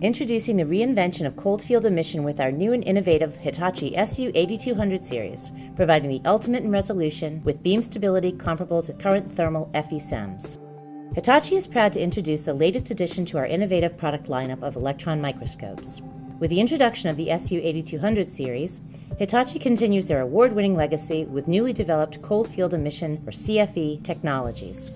Introducing the reinvention of cold field emission with our new and innovative Hitachi SU8200 series, providing the ultimate in resolution with beam stability comparable to current thermal FE SEMs. Hitachi is proud to introduce the latest addition to our innovative product lineup of electron microscopes. With the introduction of the SU8200 series, Hitachi continues their award winning legacy with newly developed cold field emission or CFE technologies.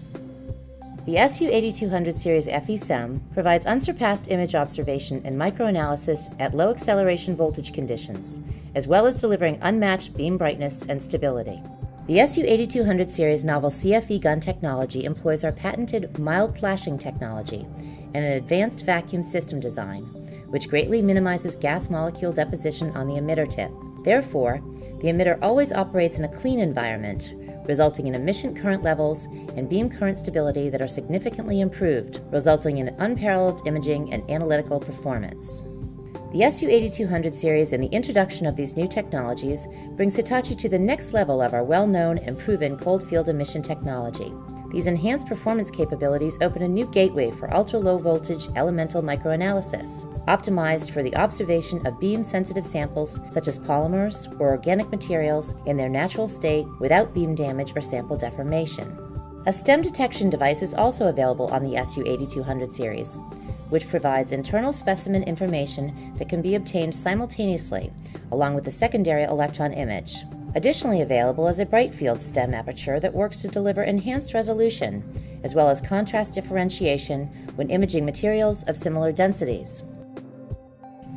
The SU8200 series FE-SEM provides unsurpassed image observation and microanalysis at low acceleration voltage conditions, as well as delivering unmatched beam brightness and stability. The SU8200 series novel CFE gun technology employs our patented mild flashing technology and an advanced vacuum system design, which greatly minimizes gas molecule deposition on the emitter tip. Therefore, the emitter always operates in a clean environment, resulting in emission current levels and beam current stability that are significantly improved, resulting in unparalleled imaging and analytical performance. The SU8200 series and the introduction of these new technologies brings Hitachi to the next level of our well known and proven cold field emission technology. These enhanced performance capabilities open a new gateway for ultra low voltage elemental microanalysis, optimized for the observation of beam sensitive samples such as polymers or organic materials in their natural state without beam damage or sample deformation. A STEM detection device is also available on the SU8200 series, which provides internal specimen information that can be obtained simultaneously, along with the secondary electron image. Additionally available is a bright field STEM aperture that works to deliver enhanced resolution, as well as contrast differentiation when imaging materials of similar densities.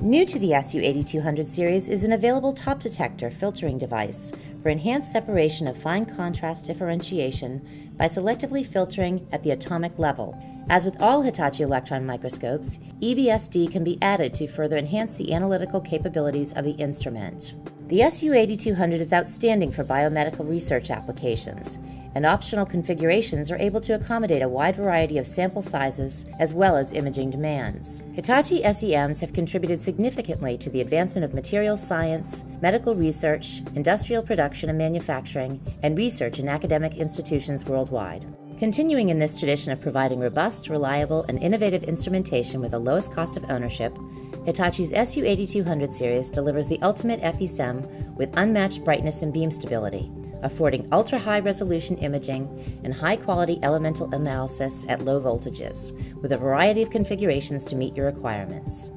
New to the SU8200 series is an available top detector filtering device for enhanced separation of fine contrast differentiation by selectively filtering at the atomic level. As with all Hitachi electron microscopes, EBSD can be added to further enhance the analytical capabilities of the instrument. The SU8200 is outstanding for biomedical research applications, and optional configurations are able to accommodate a wide variety of sample sizes as well as imaging demands. Hitachi SEMs have contributed significantly to the advancement of materials science, medical research, industrial production and manufacturing, and research in academic institutions worldwide. Continuing in this tradition of providing robust, reliable, and innovative instrumentation with the lowest cost of ownership, Hitachi's SU8200 series delivers the ultimate FE-SEM with unmatched brightness and beam stability, affording ultra high resolution imaging and high quality elemental analysis at low voltages, with a variety of configurations to meet your requirements.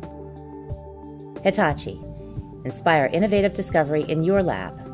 Hitachi Inspire innovative discovery in your lab